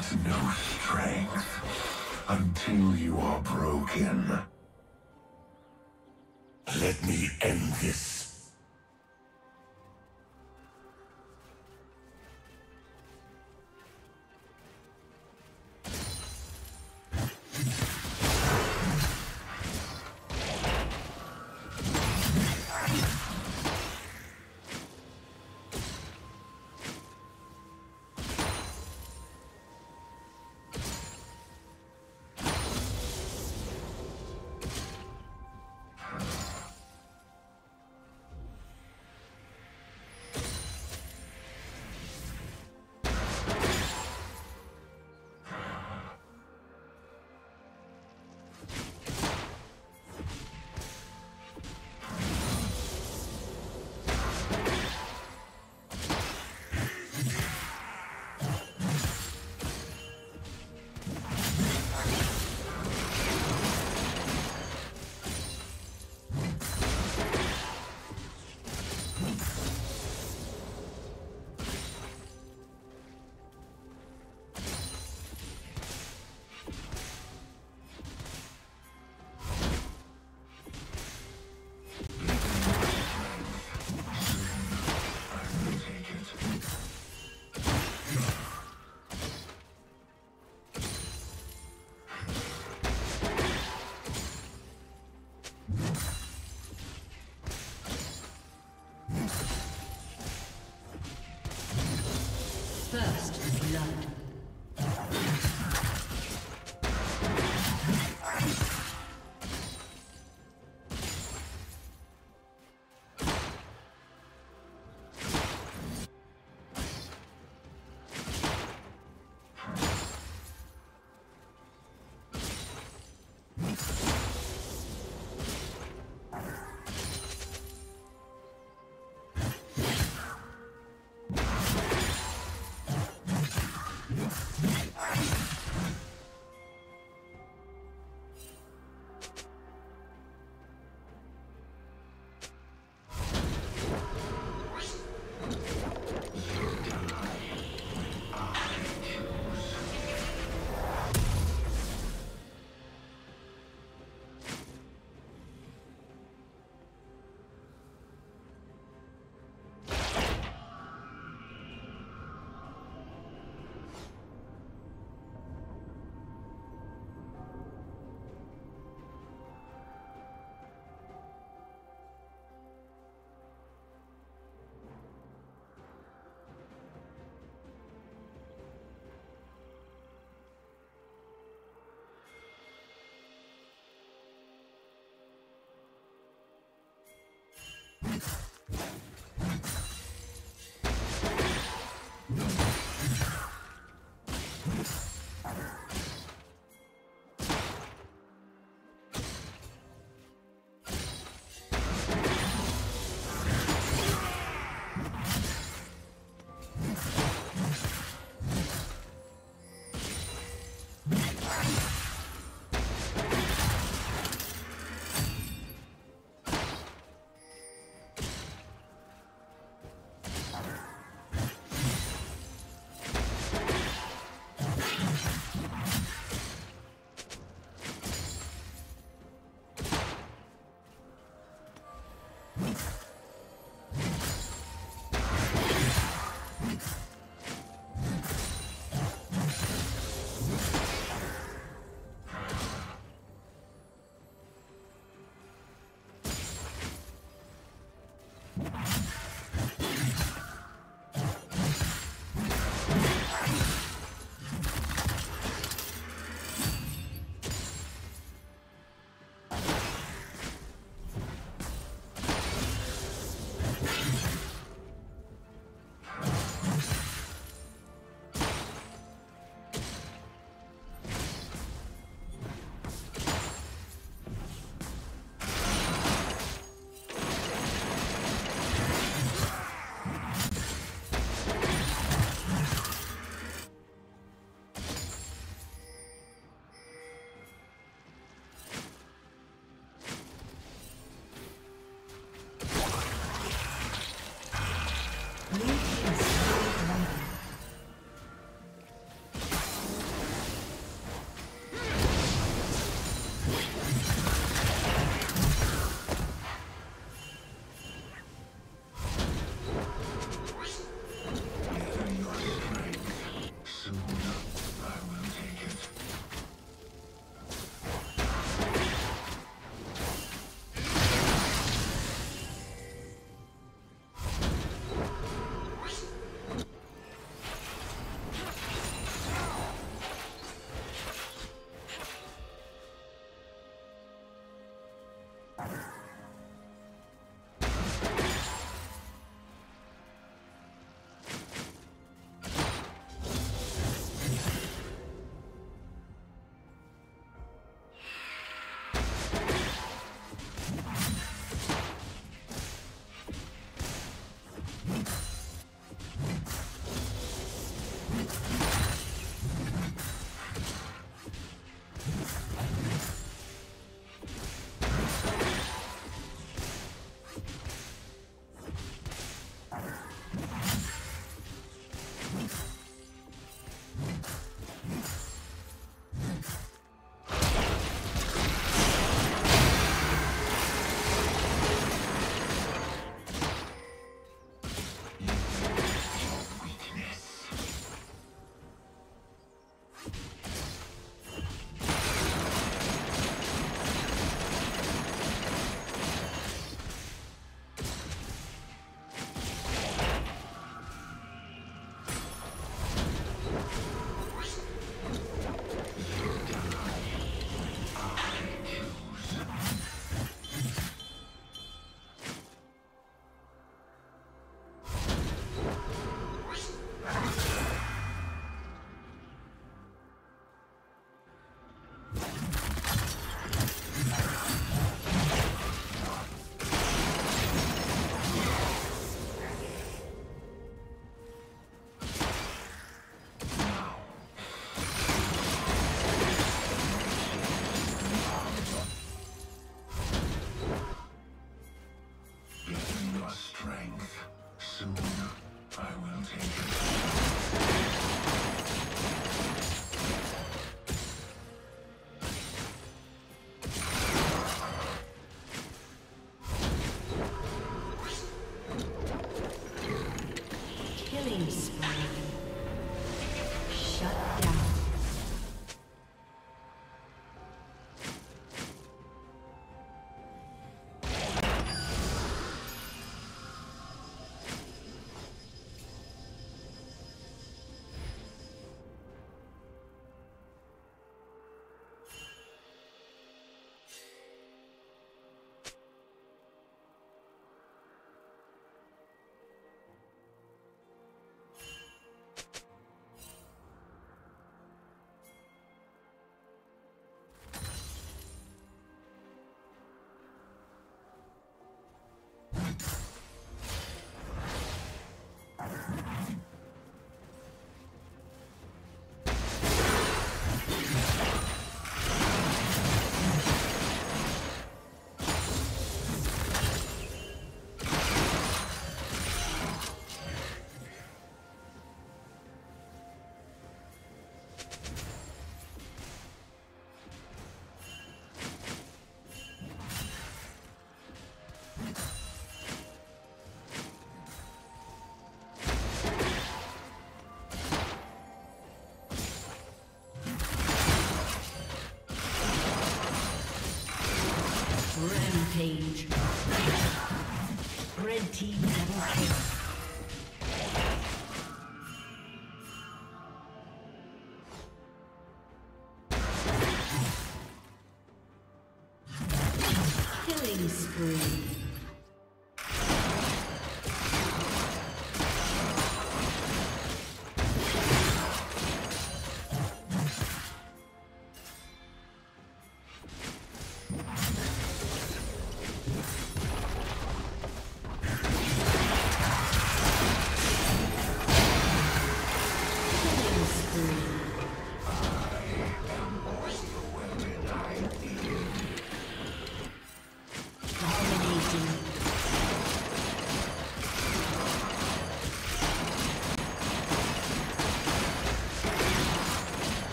got no strength until you are broken. Let me end this.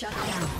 Shut down.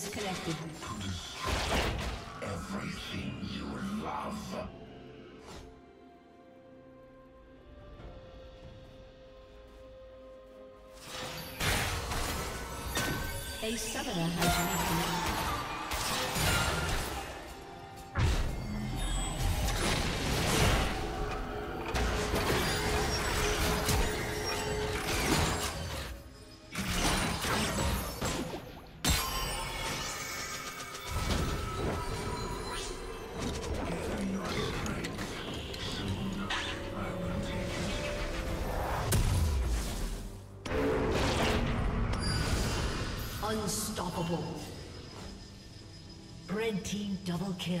disconnected. Everything you love. A summoner has reconnected. Double kill.